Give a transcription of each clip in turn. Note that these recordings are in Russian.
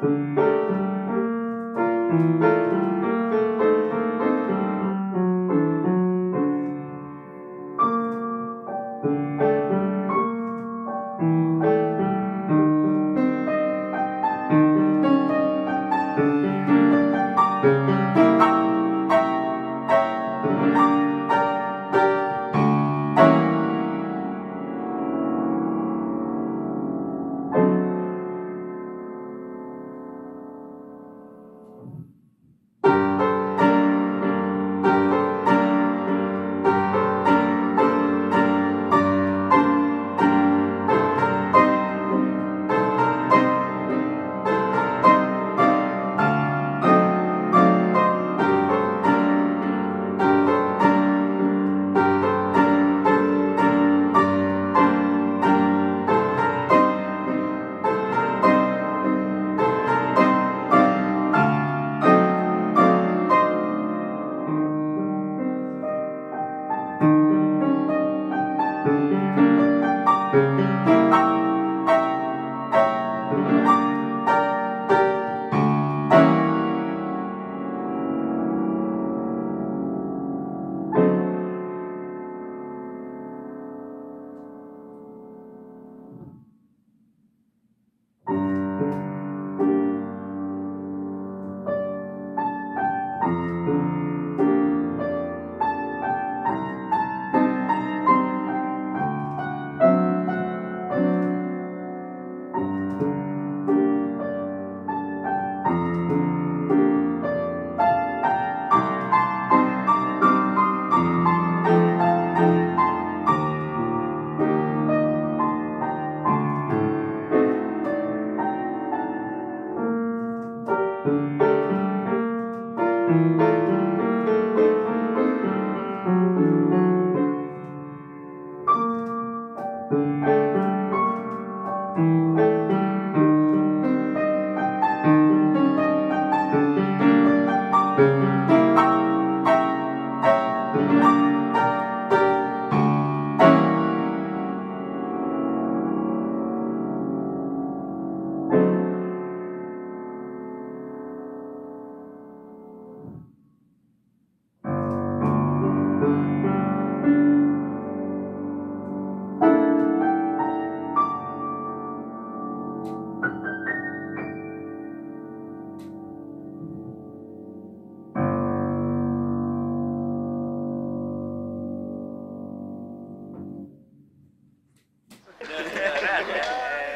Thank you.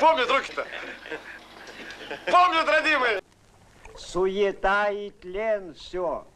Помнят руки-то? Помнят, родимые? Суета и тлен все.